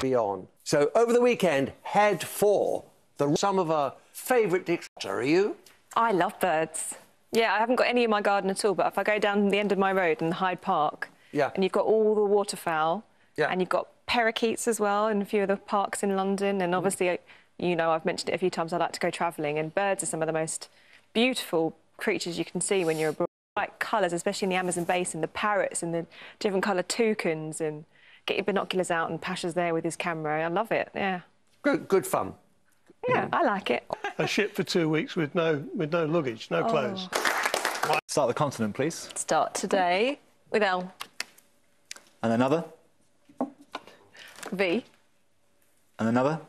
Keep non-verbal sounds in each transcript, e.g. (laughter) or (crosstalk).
beyond. So over the weekend, head for the some of our favourite dictionaries. Are you? I love birds. Yeah, I haven't got any in my garden at all, but if I go down the end of my road in Hyde Park, Yeah. and you've got all the waterfowl, Yeah. and you've got parakeets as well in a few of the parks in London, Mm-hmm. and obviously, you know, I've mentioned it a few times, I like to go travelling, and birds are some of the most beautiful creatures you can see when you're abroad. Like colours, especially in the Amazon basin, the parrots and the different coloured toucans, and get your binoculars out, and Pasha's there with his camera. I love it, yeah. Good, good fun. Yeah, mm. I like it. A ship for two weeks with no with no luggage, no oh. clothes. Start the continent, please. Start today with L, And another. V, And another.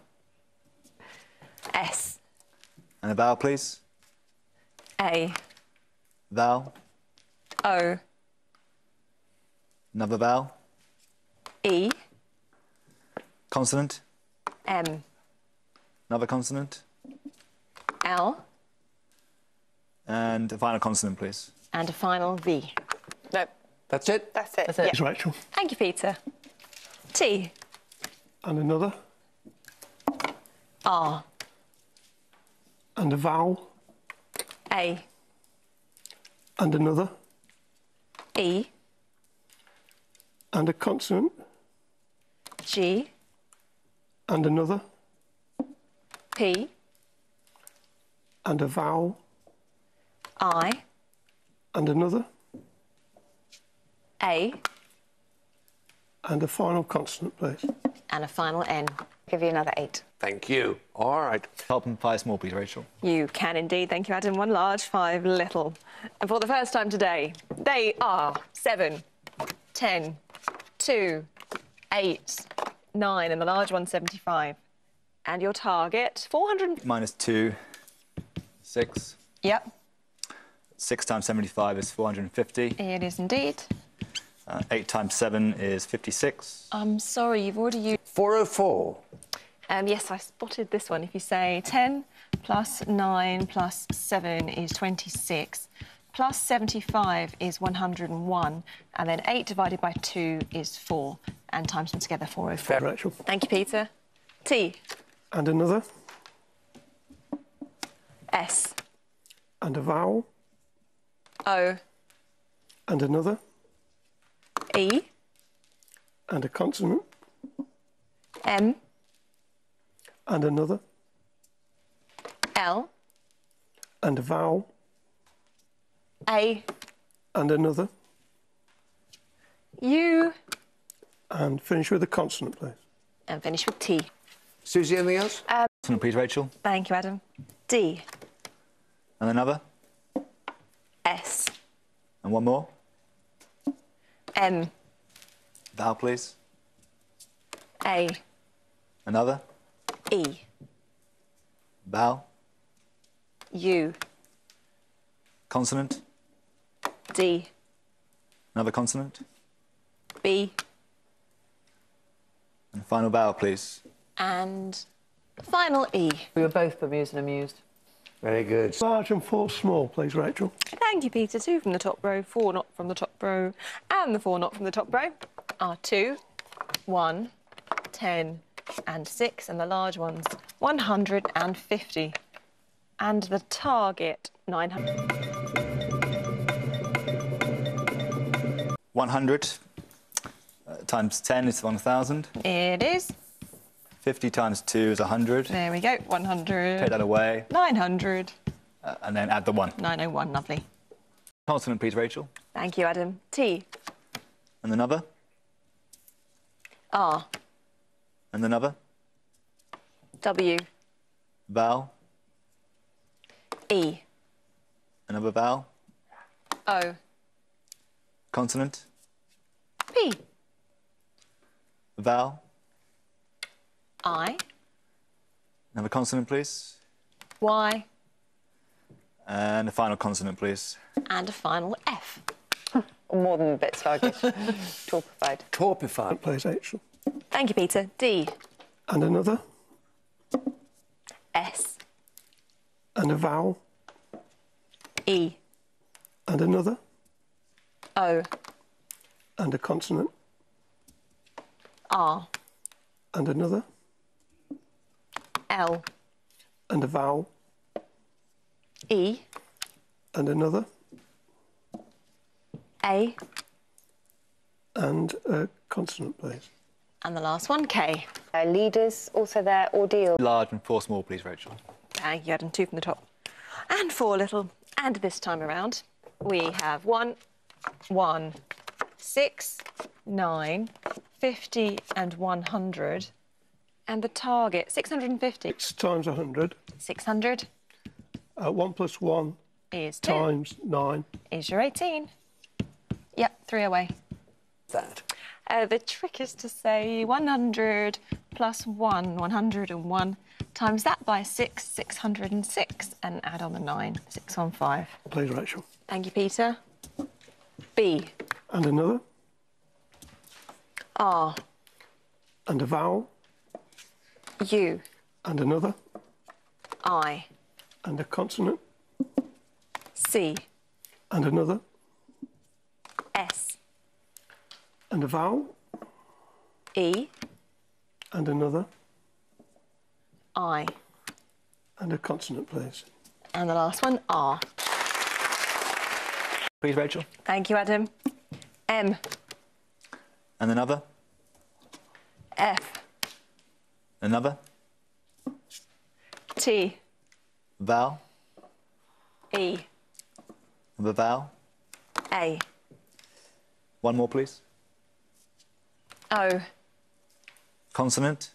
S, And a vowel, please. A, Vowel. O, Another vowel. E, Consonant. M, Another consonant. L, And a final consonant, please. and a final V. No, That's it? that's it. That's it. It's Rachel. Thank you, Peter. T, And another. R, And a vowel. A, And another. E, And a consonant. G, And another. P, And a vowel. I, And another. A, And a final consonant, please. and a final N. Give you another eight. Thank you. All right. Help and five small, please, Rachel. You can indeed. Thank you, Adam. One large, five little. And for the first time today, they are seven, ten, two, eight, nine, and the large one, 75. And your target, 400. Minus two. Six. Yep, Six times 75 is 450. it is indeed. Uh, eight times seven is 56. I'm sorry, you've already used. 404. Um, yes, I spotted this one. If you say 10 plus 9 plus 7 is 26, plus 75 is 101, and then 8 divided by 2 is 4, and times them together 404. Rachel. Thank you, Peter. T, And another. S, And a vowel. O, And another. E, And a consonant. M, And another. L, And a vowel. A, And another. U, And finish with a consonant, please. and finish with T. Susie, anything else? Um, consonant, please, Rachel. Thank you, Adam. D, And another. S, And one more. M, Vowel, please. A, Another. E, Vowel. U, Consonant. D, Another consonant. B, And final vowel, please. and final E. We were both bemused and amused. Very good. Large and four small, please, Rachel. Thank you, Peter. Two from the top row, four not from the top row, and the four not from the top row are two, one, ten, and six, and the large ones, 150. And the target, 900. 100 uh, times 10 is 1,000. It is. 50 times 2 is 100. There we go, 100. Take that away, 900. uh, and then add the 1. 901, lovely. Consonant, please, Rachel. Thank you, Adam. T, And another. R, And another. W, Vowel. E, Another vowel. O, Consonant. P, Vowel. I, Another consonant, please. Y, And a final consonant, please. and a final F. (laughs) More than a bit sluggish. (laughs) Torpified. Torpified. Please, Rachel. Thank you, Peter. D, And another. S, And a vowel. E, And another. O, And a consonant. R, and another, L, and a vowel, E, and another, A, and a consonant, please. and the last one, K. Uh, leaders also there, ordeal. Large and four small, please, Rachel. Thank you, Adam. Two from the top. And four little. And this time around, we have one, one, six, nine, 50, and 100. And the target, 650. Six times 100, 600 uh, 1 plus 1 is two. times 9. Is your 18. Yep, three away. That. Uh, the trick is to say 100 plus 1, 101, times that by 6, 606, and add on the 9, 615. Please, Rachel. Thank you, Peter. B, And another, R, and a vowel, U, and another, I, and a consonant, C, and another, S, and a vowel, E, and another, I, and a consonant, please. and the last one, R. Please, Rachel. Thank you, Adam. M, And another, F, another, T, vowel, E, another vowel. A, One more, please. O, Consonant,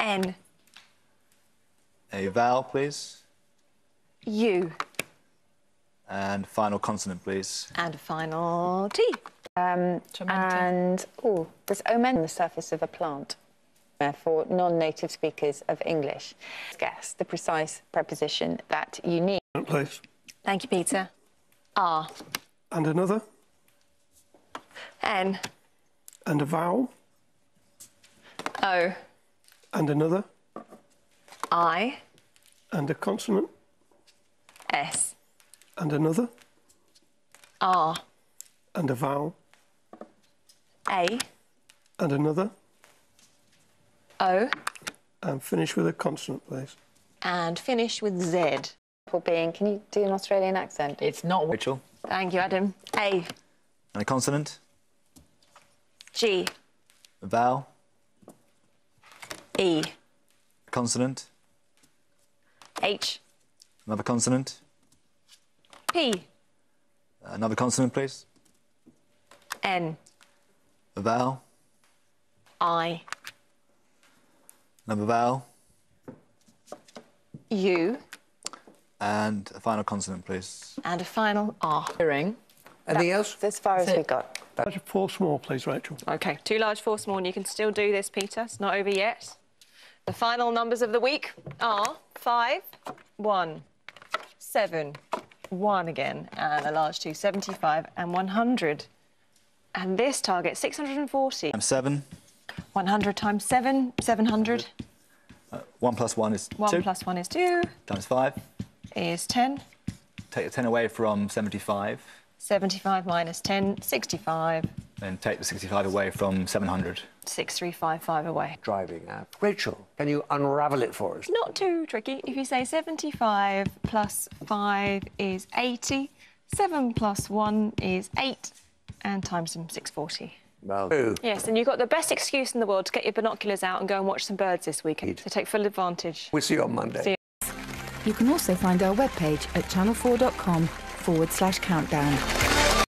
N, a vowel, please. U, and final consonant, please. And a final T. Um, and oh, there's omen on the surface of a plant. Uh, for non-native speakers of English, guess the precise preposition that you need. Please. Thank you, Peter. R, And another. N, And a vowel. O, And another. I, And a consonant. S, And another. R, And a vowel. A, And another. O, And finish with a consonant, please. and finish with Z. For being, can you do an Australian accent? It's not. Rachel, Thank you, Adam. A, and a consonant, G, a vowel, E, a consonant, H, another consonant, P, another consonant, please. N, A vowel, I, another vowel, U, and a final consonant, please. and a final R. Hearing. Anything else? That's as far as That's we it. got. Large four small, please, Rachel. Okay, two large, four small, and you can still do this, Peter. It's not over yet. The final numbers of the week are five, one, seven, one again, and a large two, 75 and 100. And this target, 640. I'm seven. 100 times seven, 700. Uh, one plus one is One two. plus one is two, Times five. is 10. Take the 10 away from 75. 75 minus 10, 65. Then take the 65 away from 700. 6355 away. Driving app. Rachel, can you unravel it for us? Not too tricky. If you say 75 plus 5 is 80, 7 plus 1 is 8, and times them 640. Well, two. Yes, and you've got the best excuse in the world to get your binoculars out and go and watch some birds this weekend. So take full advantage. We'll see you on Monday. See you. You can also find our webpage at channel4.com forward slash countdown.